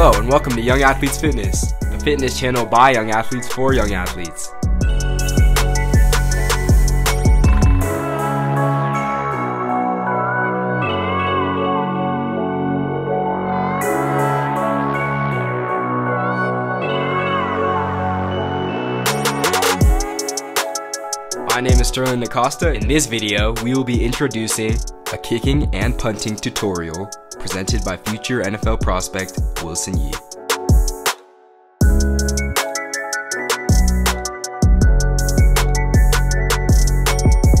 Hello, and welcome to Young Athletes Fitness, a fitness channel by young athletes for young athletes. My name is Sterling Acosta. In this video, we will be introducing a kicking and punting tutorial presented by future NFL prospect Wilson Yee.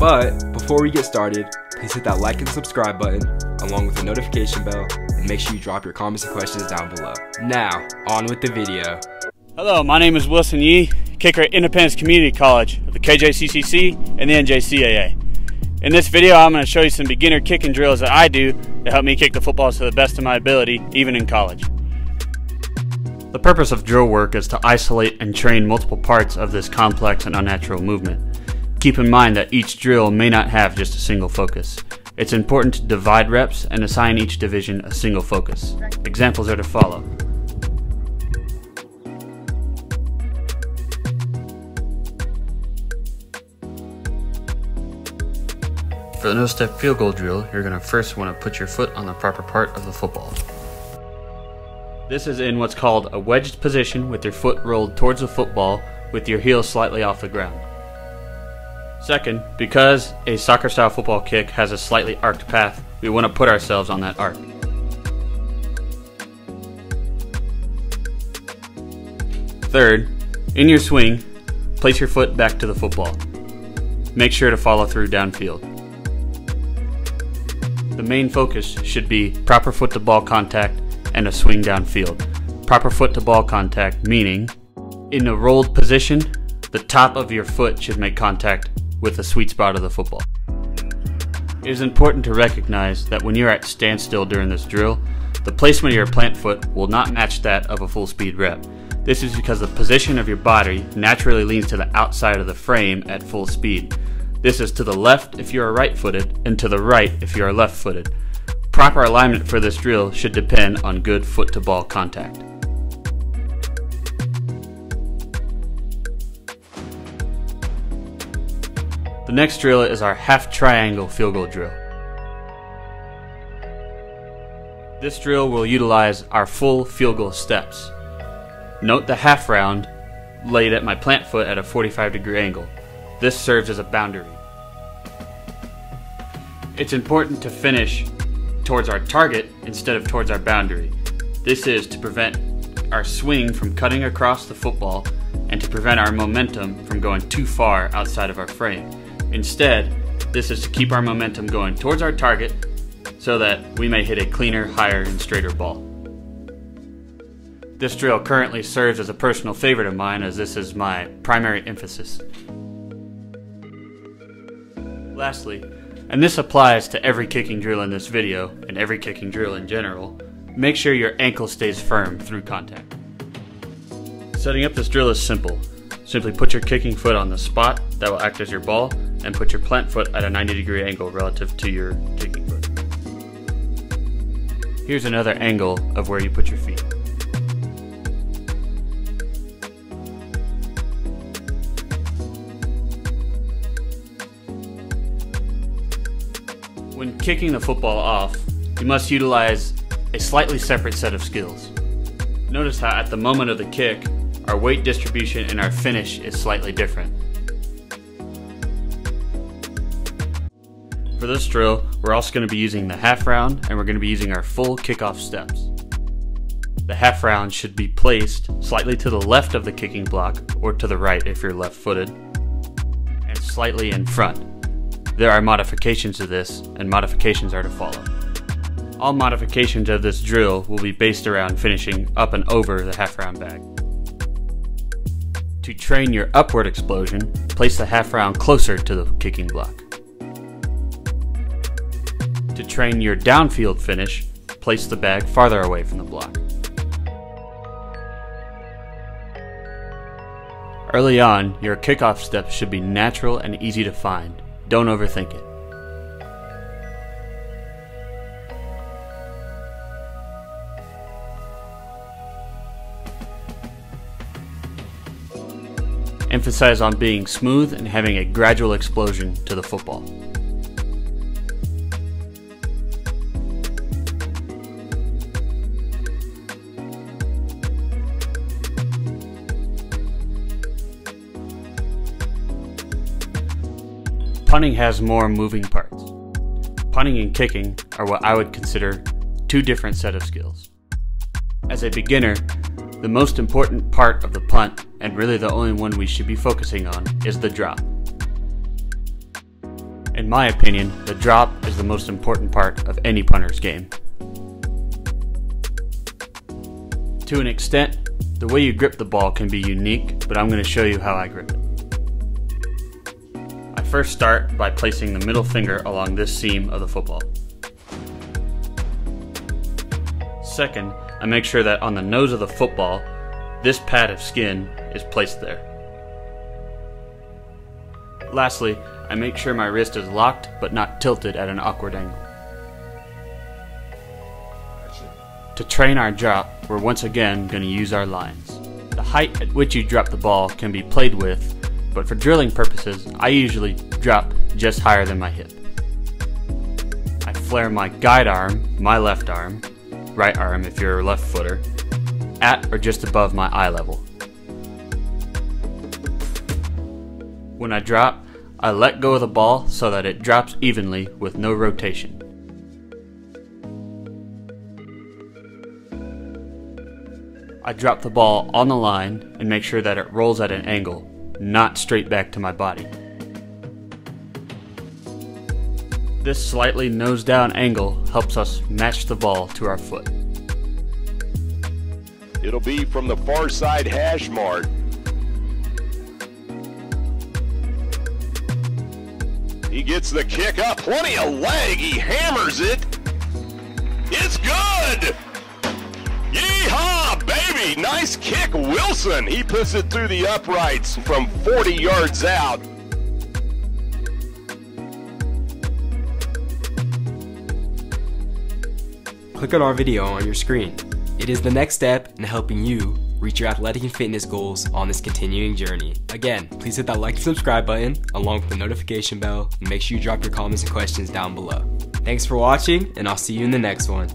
But before we get started, please hit that like and subscribe button along with the notification bell and make sure you drop your comments and questions down below. Now, on with the video. Hello, my name is Wilson Yee, kicker at Independence Community College of the KJCCC and the NJCAA. In this video, I'm going to show you some beginner kicking drills that I do to help me kick the footballs to the best of my ability, even in college. The purpose of drill work is to isolate and train multiple parts of this complex and unnatural movement. Keep in mind that each drill may not have just a single focus. It's important to divide reps and assign each division a single focus. Examples are to follow. For the no step field goal drill, you're going to first want to put your foot on the proper part of the football. This is in what's called a wedged position with your foot rolled towards the football with your heel slightly off the ground. Second, because a soccer style football kick has a slightly arced path, we want to put ourselves on that arc. Third, in your swing, place your foot back to the football. Make sure to follow through downfield. The main focus should be proper foot to ball contact and a swing downfield. Proper foot to ball contact meaning in a rolled position, the top of your foot should make contact with the sweet spot of the football. It is important to recognize that when you're at standstill during this drill, the placement of your plant foot will not match that of a full speed rep. This is because the position of your body naturally leans to the outside of the frame at full speed. This is to the left if you are right footed and to the right if you are left footed. Proper alignment for this drill should depend on good foot to ball contact. The next drill is our half triangle field goal drill. This drill will utilize our full field goal steps. Note the half round laid at my plant foot at a 45 degree angle. This serves as a boundary. It's important to finish towards our target instead of towards our boundary. This is to prevent our swing from cutting across the football and to prevent our momentum from going too far outside of our frame. Instead, this is to keep our momentum going towards our target so that we may hit a cleaner, higher, and straighter ball. This drill currently serves as a personal favorite of mine as this is my primary emphasis. Lastly, and this applies to every kicking drill in this video and every kicking drill in general, make sure your ankle stays firm through contact. Setting up this drill is simple. Simply put your kicking foot on the spot that will act as your ball and put your plant foot at a 90 degree angle relative to your kicking foot. Here's another angle of where you put your feet. Kicking the football off, you must utilize a slightly separate set of skills. Notice how at the moment of the kick, our weight distribution and our finish is slightly different. For this drill, we're also going to be using the half round and we're going to be using our full kickoff steps. The half round should be placed slightly to the left of the kicking block or to the right if you're left footed and slightly in front. There are modifications to this and modifications are to follow. All modifications of this drill will be based around finishing up and over the half round bag. To train your upward explosion, place the half round closer to the kicking block. To train your downfield finish, place the bag farther away from the block. Early on, your kickoff steps should be natural and easy to find. Don't overthink it. Emphasize on being smooth and having a gradual explosion to the football. Punting has more moving parts. Punting and kicking are what I would consider two different set of skills. As a beginner, the most important part of the punt, and really the only one we should be focusing on, is the drop. In my opinion, the drop is the most important part of any punter's game. To an extent, the way you grip the ball can be unique, but I'm going to show you how I grip it. First start by placing the middle finger along this seam of the football. Second, I make sure that on the nose of the football, this pad of skin is placed there. Lastly, I make sure my wrist is locked but not tilted at an awkward angle. To train our drop, we're once again going to use our lines. The height at which you drop the ball can be played with, but for drilling purposes, I usually drop just higher than my hip. I flare my guide arm, my left arm, right arm if you're a left footer, at or just above my eye level. When I drop, I let go of the ball so that it drops evenly with no rotation. I drop the ball on the line and make sure that it rolls at an angle, not straight back to my body. This slightly nose down angle helps us match the ball to our foot. It'll be from the far side hash mark. He gets the kick up, plenty of leg, he hammers it. It's good! Yeehaw, baby! Nice kick, Wilson. He puts it through the uprights from 40 yards out. click on our video on your screen. It is the next step in helping you reach your athletic and fitness goals on this continuing journey. Again, please hit that like and subscribe button along with the notification bell and make sure you drop your comments and questions down below. Thanks for watching and I'll see you in the next one.